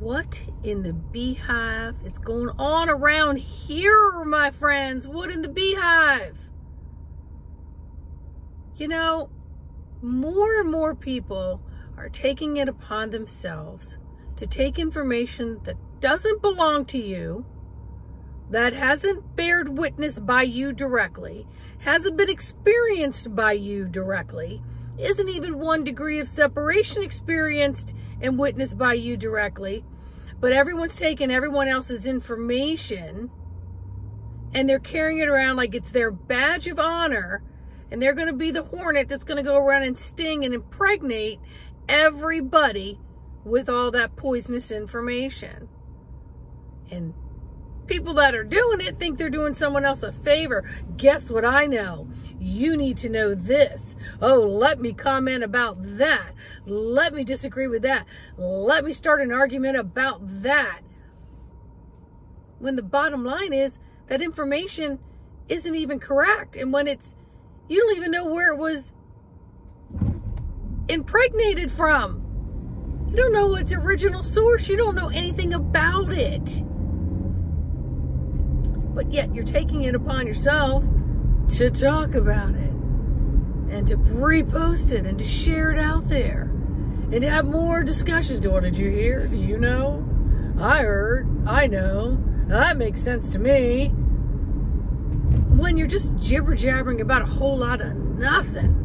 What in the beehive is going on around here, my friends? What in the beehive? You know, more and more people are taking it upon themselves to take information that doesn't belong to you, that hasn't bared witness by you directly, hasn't been experienced by you directly, isn't even one degree of separation experienced and witnessed by you directly, but everyone's taking everyone else's information and they're carrying it around like it's their badge of honor and they're going to be the hornet that's going to go around and sting and impregnate everybody with all that poisonous information. And people that are doing it think they're doing someone else a favor. Guess what I know? You need to know this. Oh, let me comment about that. Let me disagree with that. Let me start an argument about that. When the bottom line is that information isn't even correct. And when it's, you don't even know where it was impregnated from. You don't know its original source. You don't know anything about it but yet you're taking it upon yourself to talk about it and to repost it and to share it out there and to have more discussions. What did you hear? Do you know? I heard. I know. That makes sense to me. When you're just jibber jabbering about a whole lot of nothing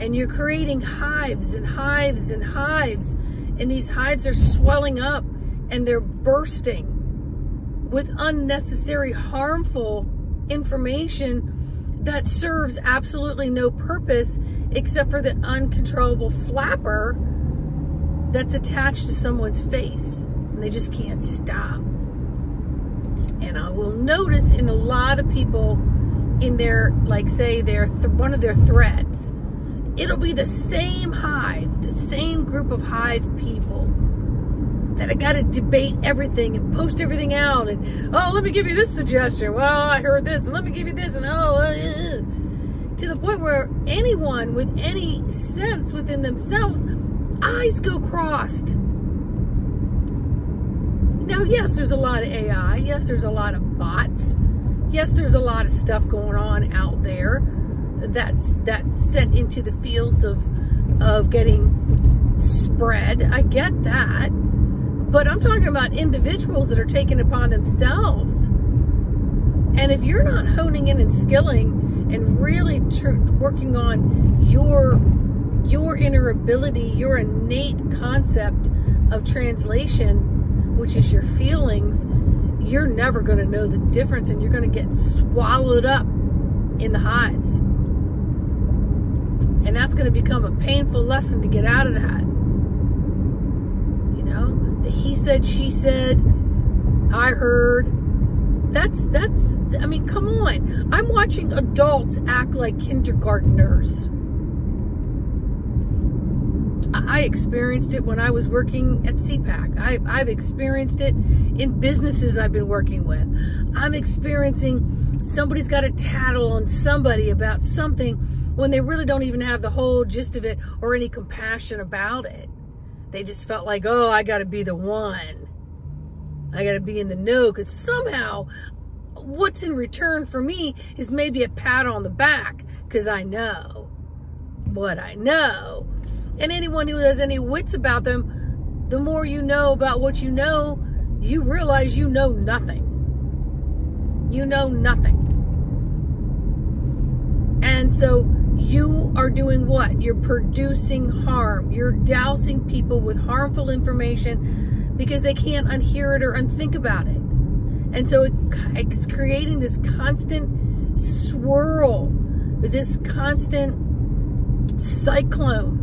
and you're creating hives and hives and hives, and these hives are swelling up and they're bursting with unnecessary harmful information that serves absolutely no purpose except for the uncontrollable flapper that's attached to someone's face and they just can't stop. And I will notice in a lot of people in their, like say their, th one of their threads, it'll be the same hive, the same group of hive people that I got to debate everything and post everything out and oh let me give you this suggestion. Well I heard this and let me give you this and oh uh, to the point where anyone with any sense within themselves eyes go crossed. Now yes there's a lot of AI yes there's a lot of bots. Yes there's a lot of stuff going on out there that's that's sent into the fields of of getting spread. I get that but I'm talking about individuals that are taking upon themselves. And if you're not honing in and skilling and really working on your your inner ability, your innate concept of translation, which is your feelings, you're never going to know the difference and you're going to get swallowed up in the hives. And that's going to become a painful lesson to get out of that the he said, she said, I heard. That's, that's, I mean, come on. I'm watching adults act like kindergarteners. I experienced it when I was working at CPAC. I, I've experienced it in businesses I've been working with. I'm experiencing somebody's got a tattle on somebody about something when they really don't even have the whole gist of it or any compassion about it. They just felt like, oh, I got to be the one. I got to be in the know because somehow what's in return for me is maybe a pat on the back because I know what I know. And anyone who has any wits about them, the more you know about what you know, you realize you know nothing. You know nothing. And so you are doing what? You're producing harm. You're dousing people with harmful information because they can't unhear it or unthink about it. And so it's creating this constant swirl, this constant cyclone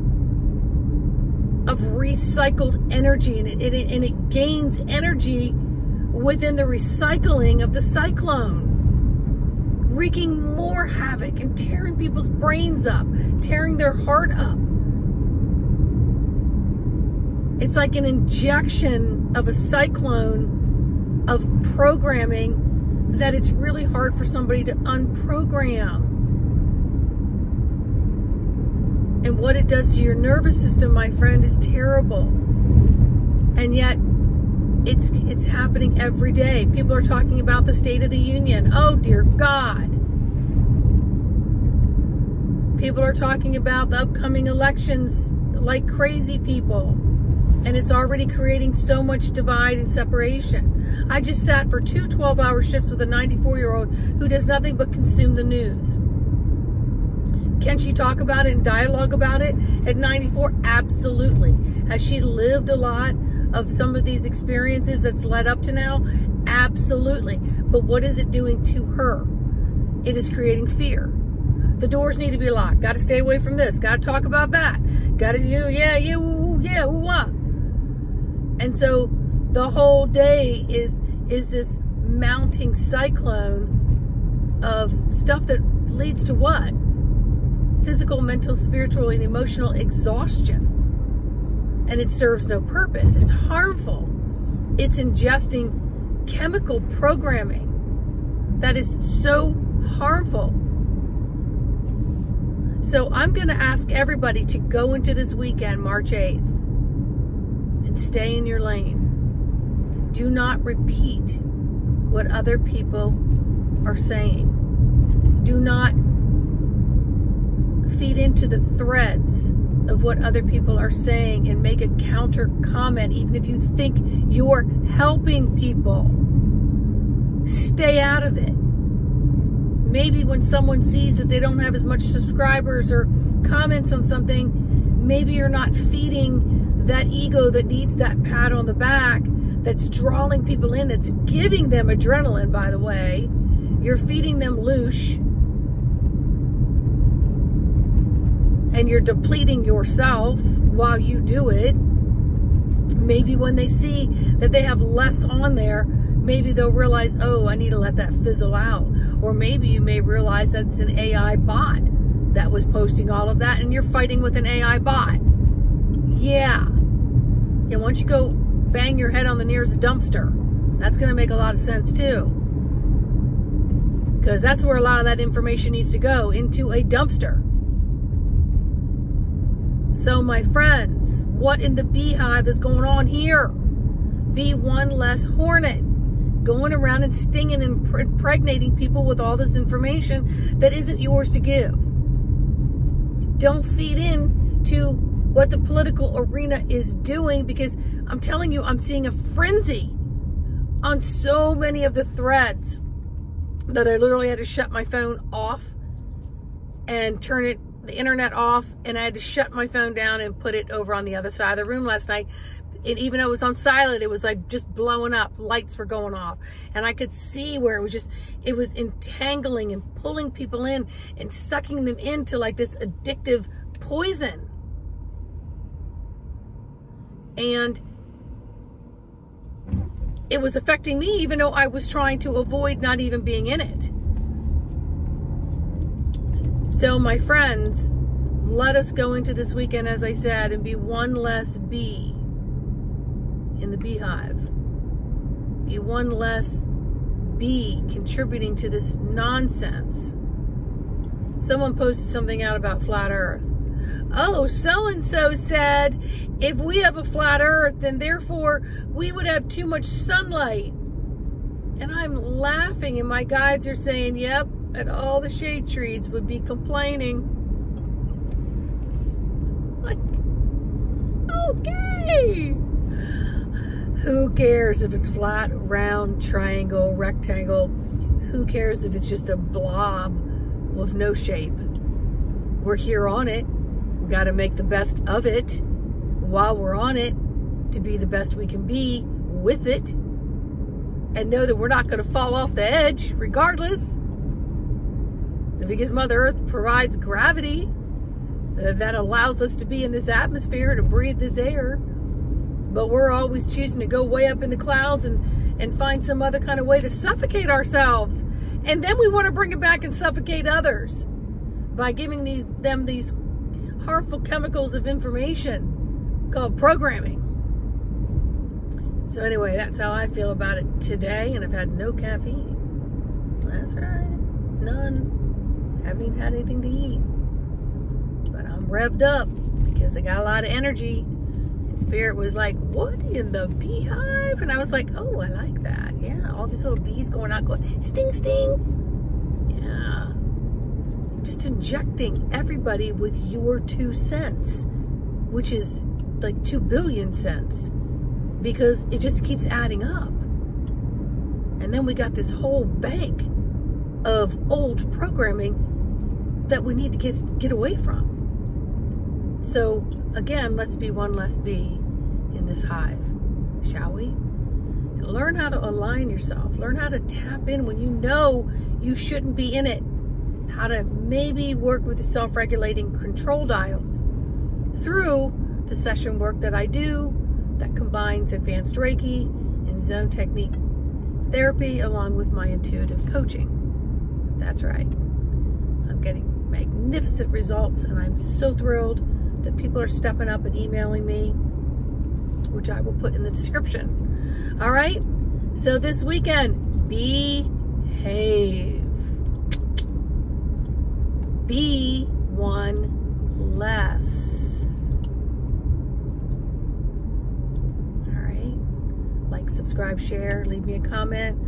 of recycled energy. And it, it, and it gains energy within the recycling of the cyclone wreaking more havoc and tearing people's brains up, tearing their heart up. It's like an injection of a cyclone of programming that it's really hard for somebody to unprogram. And what it does to your nervous system, my friend, is terrible. And yet, It's it's happening every day. People are talking about the State of the Union. Oh dear God. People are talking about the upcoming elections like crazy people. And it's already creating so much divide and separation. I just sat for two 12 hour shifts with a 94 year old who does nothing but consume the news. Can she talk about it and dialogue about it at 94? Absolutely. Has she lived a lot of some of these experiences that's led up to now? Absolutely. But what is it doing to her? It is creating fear. The doors need to be locked. Got to stay away from this. Got to talk about that. Got to do, yeah, yeah, ooh, yeah, ooh, what? And so the whole day is is this mounting cyclone of stuff that leads to what? physical, mental, spiritual, and emotional exhaustion. And it serves no purpose. It's harmful. It's ingesting chemical programming that is so harmful. So I'm going to ask everybody to go into this weekend, March 8th, and stay in your lane. Do not repeat what other people are saying. Do not feed into the threads of what other people are saying and make a counter comment, even if you think you're helping people. Stay out of it. Maybe when someone sees that they don't have as much subscribers or comments on something, maybe you're not feeding that ego that needs that pat on the back, that's drawing people in, that's giving them adrenaline, by the way. You're feeding them loosh and you're depleting yourself while you do it. Maybe when they see that they have less on there, maybe they'll realize, oh, I need to let that fizzle out. Or maybe you may realize that's an AI bot that was posting all of that and you're fighting with an AI bot. Yeah. Yeah, don't you go bang your head on the nearest dumpster? That's going to make a lot of sense too. Because that's where a lot of that information needs to go, into a dumpster. So, my friends, what in the beehive is going on here? Be one less hornet going around and stinging and impregnating people with all this information that isn't yours to give. Don't feed in to what the political arena is doing because I'm telling you, I'm seeing a frenzy on so many of the threads that I literally had to shut my phone off and turn it the internet off and I had to shut my phone down and put it over on the other side of the room last night. And even though it was on silent, it was like just blowing up. Lights were going off. And I could see where it was just, it was entangling and pulling people in and sucking them into like this addictive poison. And it was affecting me even though I was trying to avoid not even being in it. So, my friends, let us go into this weekend, as I said, and be one less bee in the beehive. Be one less bee contributing to this nonsense. Someone posted something out about flat earth. Oh, so and so said if we have a flat earth, then therefore we would have too much sunlight. And I'm laughing, and my guides are saying, yep, and all the shade trees would be complaining. Like, okay. Who cares if it's flat, round, triangle, rectangle? Who cares if it's just a blob with no shape? We're here on it. We got to make the best of it while we're on it to be the best we can be with it and know that we're not going to fall off the edge regardless because Mother Earth provides gravity uh, that allows us to be in this atmosphere, to breathe this air. But we're always choosing to go way up in the clouds and, and find some other kind of way to suffocate ourselves. And then we want to bring it back and suffocate others by giving these, them these harmful chemicals of information called programming. So anyway, that's how I feel about it today, and I've had no caffeine. That's right, none. Haven't even had anything to eat. But I'm revved up because I got a lot of energy. And Spirit was like, what in the beehive? And I was like, oh, I like that. Yeah, all these little bees going out going, sting, sting. Yeah. You're just injecting everybody with your two cents, which is like two billion cents because it just keeps adding up. And then we got this whole bank of old programming that we need to get, get away from. So again, let's be one less bee in this hive, shall we? Learn how to align yourself. Learn how to tap in when you know you shouldn't be in it. How to maybe work with the self-regulating control dials through the session work that I do that combines advanced Reiki and zone technique therapy along with my intuitive coaching. That's right. Magnificent results and I'm so thrilled that people are stepping up and emailing me, which I will put in the description. All right? So this weekend, behave. Be one less. All right? Like, subscribe, share, leave me a comment.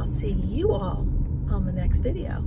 I'll see you all on the next video.